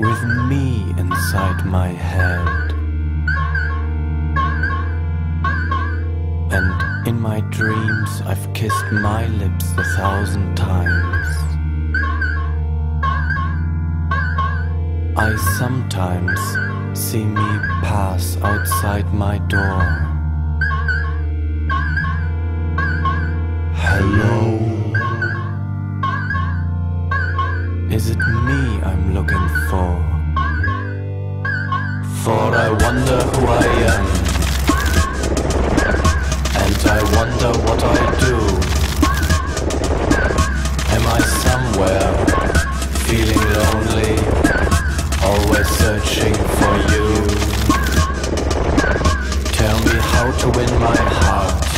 with me inside my head. And in my dreams, I've kissed my lips a thousand times. I sometimes see me pass outside my door. Hello. Is it me I'm looking for? For I wonder who I am. And I wonder what I do. Am I somewhere feeling lonely? Always searching for you. Tell me how to win my heart.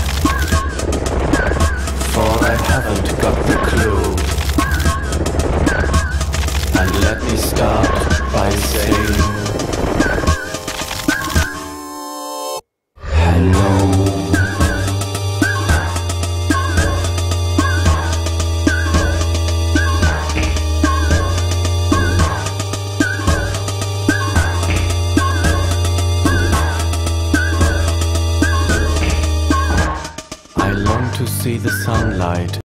see the sunlight.